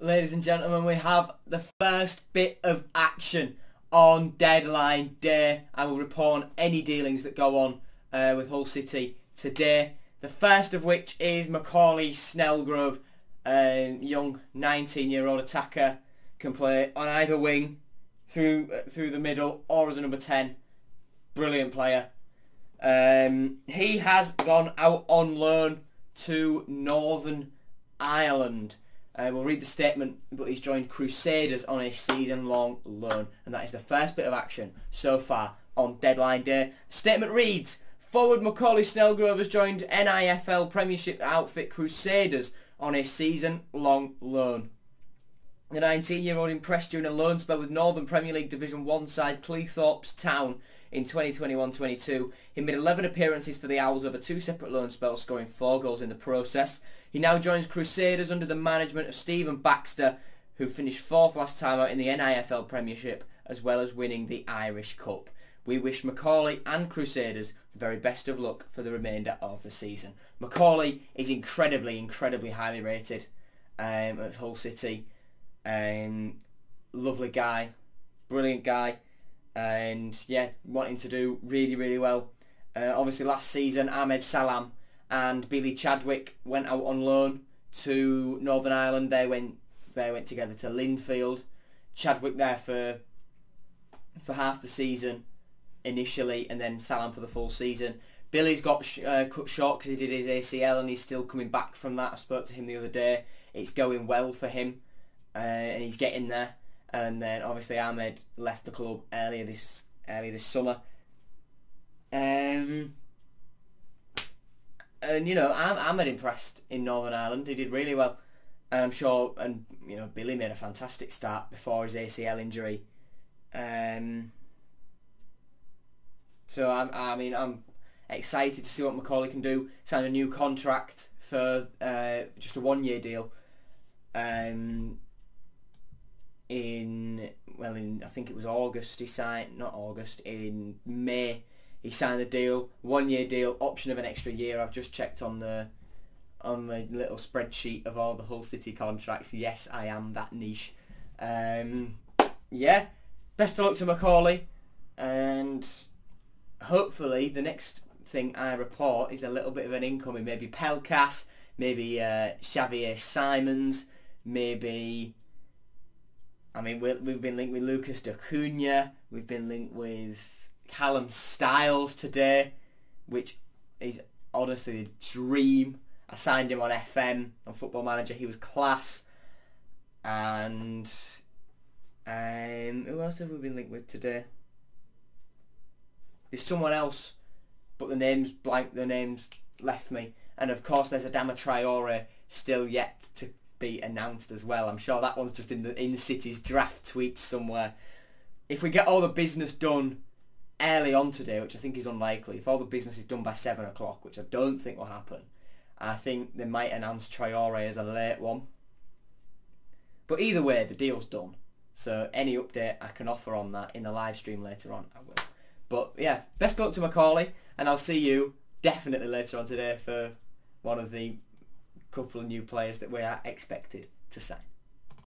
ladies and gentlemen, we have the first bit of action on deadline day. I will report on any dealings that go on uh, with Hull City today. The first of which is McCauley Snelgrove, a young 19-year-old attacker, can play on either wing, through uh, through the middle, or as a number 10. Brilliant player. Um, he has gone out on loan to Northern Ireland. Uh, we'll read the statement, but he's joined Crusaders on a season-long loan, and that is the first bit of action so far on deadline day. Statement reads, forward McCauley Snelgrove has joined NIFL Premiership outfit Crusaders on a season-long loan. The 19-year-old impressed during a loan spell with Northern Premier League Division 1 side Cleethorpes Town in 2021-22. He made 11 appearances for the Owls over two separate loan spells, scoring four goals in the process. He now joins Crusaders under the management of Stephen Baxter, who finished fourth last time out in the NIFL Premiership, as well as winning the Irish Cup. We wish McCauley and Crusaders the very best of luck for the remainder of the season. McCauley is incredibly, incredibly highly rated um, at Hull City. Um, lovely guy, brilliant guy and yeah, wanting to do really, really well. Uh, obviously, last season, Ahmed Salam and Billy Chadwick went out on loan to Northern Ireland. They went they went together to Linfield. Chadwick there for for half the season initially, and then Salam for the full season. Billy's got sh uh, cut short because he did his ACL, and he's still coming back from that. I spoke to him the other day. It's going well for him, uh, and he's getting there and then obviously Ahmed left the club earlier this earlier this summer. Um, and you know, I'm Ahmed impressed in Northern Ireland. He did really well, and I'm sure. And you know, Billy made a fantastic start before his ACL injury. Um, so I'm, I mean, I'm excited to see what McCauley can do. Signed a new contract for uh, just a one-year deal. Um, in well in I think it was August he signed not August in May he signed the deal one year deal option of an extra year. I've just checked on the on the little spreadsheet of all the Hull City contracts. Yes I am that niche. Um, yeah best of luck to McCauley and hopefully the next thing I report is a little bit of an incoming. Maybe Pelkas maybe uh, Xavier Simons maybe I mean, we have been linked with Lucas Acuna. We've been linked with Callum Styles today, which is honestly a dream. I signed him on FM on Football Manager. He was class. And um, who else have we been linked with today? There's someone else, but the name's blank. The name's left me. And of course, there's Adama Traore still yet to be announced as well. I'm sure that one's just in the in City's draft tweets somewhere. If we get all the business done early on today, which I think is unlikely, if all the business is done by seven o'clock, which I don't think will happen, I think they might announce Traore as a late one. But either way, the deal's done. So any update I can offer on that in the live stream later on, I will. But yeah, best luck to McCauley, and I'll see you definitely later on today for one of the couple of new players that we are expected to sign.